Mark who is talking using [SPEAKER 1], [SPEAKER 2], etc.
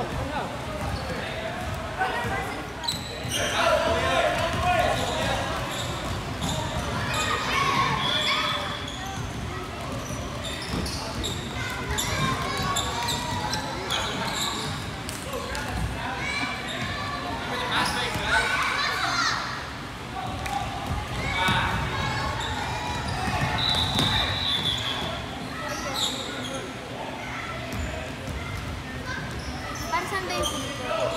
[SPEAKER 1] Oh, no. 3連戦